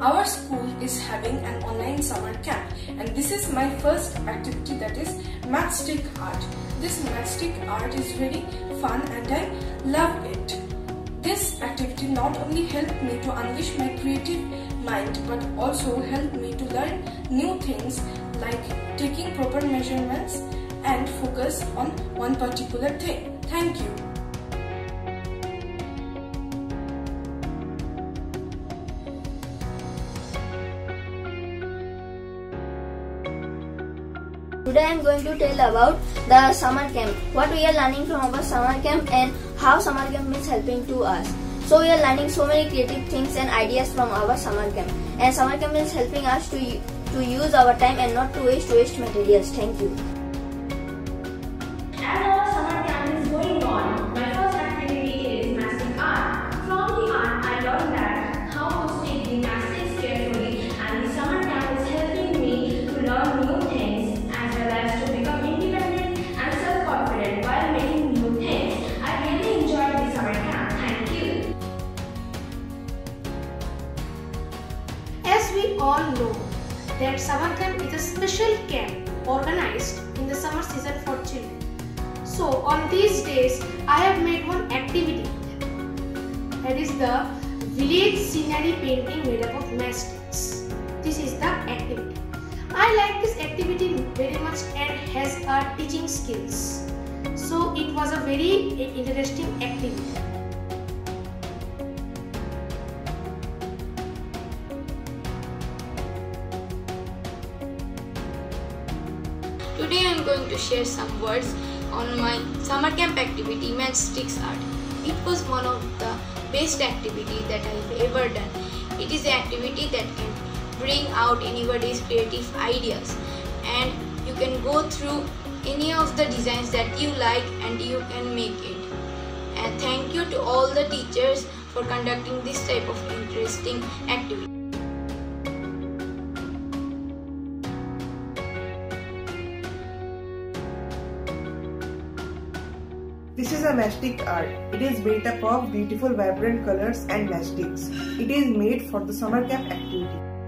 Our school is having an online summer camp and this is my first activity that is matchstick art. This matchstick art is really fun and I love it. This activity not only helped me to unleash my creative mind but also helped me to learn new things like taking proper measurements and focus on one particular thing. Thank you. Today I am going to tell about the summer camp, what we are learning from our summer camp and how summer camp is helping to us. So we are learning so many creative things and ideas from our summer camp and summer camp is helping us to, to use our time and not to waste waste materials. Thank you. All know that camp is a special camp organized in the summer season for children. So on these days I have made one activity that is the village scenery painting made up of matchsticks. This is the activity. I like this activity very much and has a teaching skills. So it was a very uh, interesting activity. Today I am going to share some words on my summer camp activity matchsticks art. It was one of the best activity that I have ever done. It is an activity that can bring out anybody's creative ideas and you can go through any of the designs that you like and you can make it. And thank you to all the teachers for conducting this type of interesting activity. This is a matchstick art. It is made up of beautiful vibrant colors and matchsticks. It is made for the summer camp activity.